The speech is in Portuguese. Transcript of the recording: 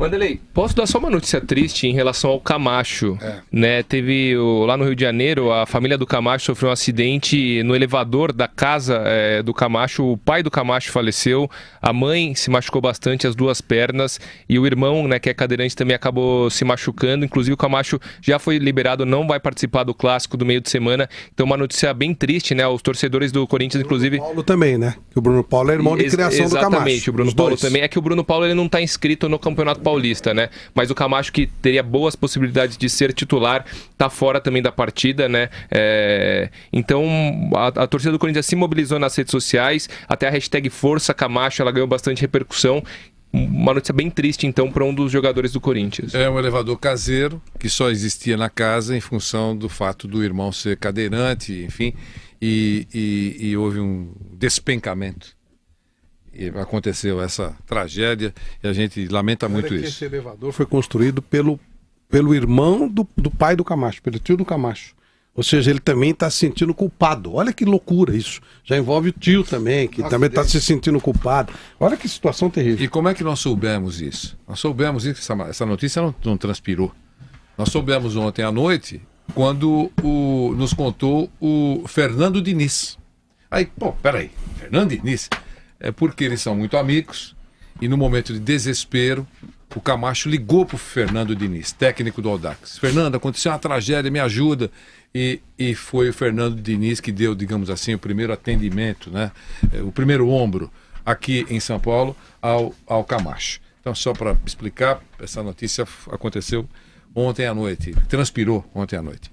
Wanderlei, posso dar só uma notícia triste em relação ao Camacho? É. Né, teve o- lá no Rio de Janeiro, a família do Camacho sofreu um acidente no elevador da casa é, do Camacho. O pai do Camacho faleceu, a mãe se machucou bastante, as duas pernas, e o irmão, né, que é cadeirante, também acabou se machucando. Inclusive, o Camacho já foi liberado, não vai participar do clássico do meio de semana. Então, uma notícia bem triste, né? Os torcedores do Corinthians, inclusive. Paulo também, né? Que o Bruno Paulo é irmão de Ex- criação do Camacho. Exatamente, o Bruno Paulo dois. também. É que o Bruno Paulo ele não está inscrito no Campeonato Paulista, né? Mas o Camacho, que teria boas possibilidades de ser titular, tá fora também da partida, né? É, Então, a, a torcida do Corinthians se mobilizou nas redes sociais, até a hashtag Força Camacho, ela ganhou bastante repercussão. Uma notícia bem triste, então, para um dos jogadores do Corinthians. É um elevador caseiro que só existia na casa em função do fato do irmão ser cadeirante, enfim, e, e- e houve um despencamento. Aconteceu essa tragédia e a gente lamenta muito Olha isso. Esse elevador foi construído pelo, pelo irmão do, do pai do Camacho, pelo tio do Camacho. Ou seja, ele também está se sentindo culpado. Olha que loucura isso. Já envolve o tio também, que também está se sentindo culpado. Olha que situação terrível. E como é que nós soubemos isso? Nós soubemos isso, essa, essa notícia não, não transpirou. Nós soubemos ontem à noite, quando o, nos contou o Fernando Diniz. Aí, pô, peraí, Fernando Diniz? É porque eles são muito amigos e no momento de desespero, o Camacho ligou para o Fernando Diniz, técnico do Audax. Fernando, aconteceu uma tragédia, me ajuda. E, e foi o Fernando Diniz que deu, digamos assim, o primeiro atendimento, né? Eh, o primeiro ombro aqui em São Paulo ao, ao Camacho. Então, só para explicar, essa notícia aconteceu ontem à noite, transpirou ontem à noite.